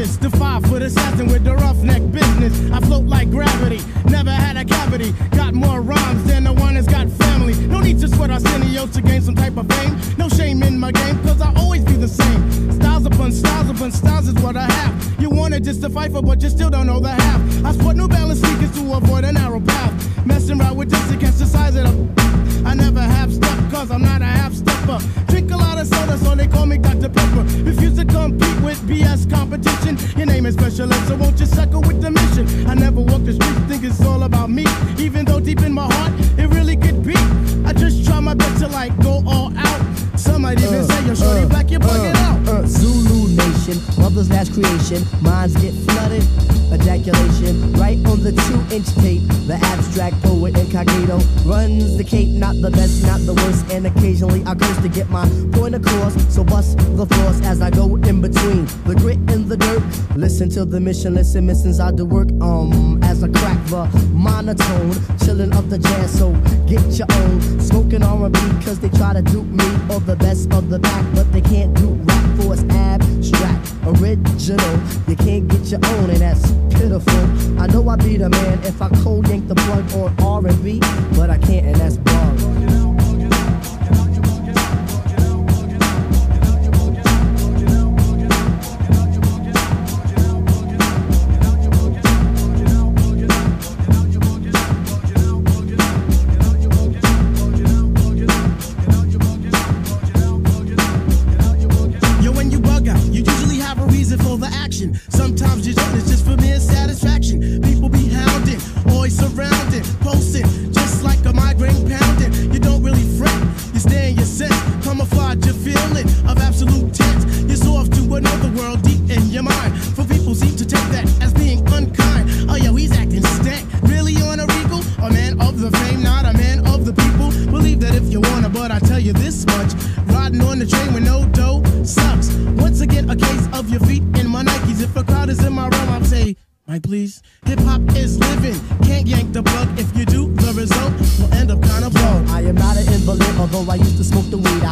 It's the five foot assassin with the roughneck business. I float like gravity, never had a cavity. Got more rhymes than the Winans got family. No need to sweat Arsenio to gain some type of fame. No shame in my game, cause I always be the same. Styles upon styles upon styles is what I have. You wanted just to fight for, but you still don't know the half. I sport New Balance sneakers to avoid a narrow path. Messing around with this against the size of the. Competition. Your name is special so won't you suckle with the mission? I never walk the street, think it's all about me. Even though deep in my heart, it really could be. I just try my best to like go all out. Some might even uh, say you're shorty uh, black, you're bugging uh, out. Uh, Zulu Nation, last creation, minds get flooded. Ejaculation, right on the two inch tape. The abstract poet incognito runs the cape, not the best, not the worst. And occasionally I curse to get my point across. So bust the floors as I go in between the grit and the dirt. Listen to the mission, listen, missions I do work. Um, as I crack the monotone, chilling up the jazz. So get your own smoking R&B, cause they try to dupe me or the best of the back, but they can't do original. You can't get your own, and that's pitiful. I know I'd be the man if I cold yank the plug on R&B, but I can't, and that's for the action. Sometimes you don't, it's just for mere satisfaction. People be hounding, always surrounding, posting, just like a migraine pounding. You don't really fret, you stay in your sense, camouflage your feeling of absolute tense. You're so off to another world deep in your mind. For people seem to take that as being unkind. Oh, yo, he's acting stank. Really on a regal? A man of the fame, not a man of the people. Believe that if you wanna, but I tell you this much. Riding on the train with no Mike, please. Hip hop is living. Can't yank the plug.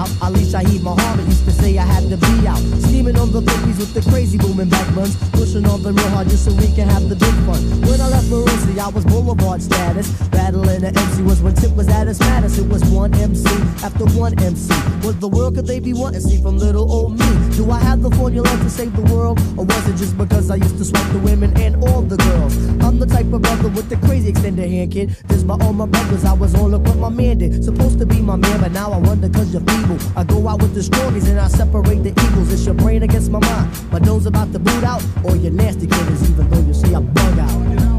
Out. Ali Shaheed Muhammad used to say I had to be out. Steaming on the bookies with the crazy booming back buns. Pushing on the real hard just so we can have the big fun. When I left Marosi, I was boulevard status. Battling the MC was when Tip was at its maddest. It was one MC after one MC. What the world could they be wanting? See from little old me. Do I have the formula to save the world? Or was it just because I used to swipe the women and all the girls? I'm the type of brother with the crazy extended hand, kid. This my all my brothers. I was all up what my man did. Be my man, but now I wonder cause you're feeble. I go out with the stories and I separate the eagles. It's your brain against my mind. My nose about to boot out, or your nasty kid is even though you see I bug out.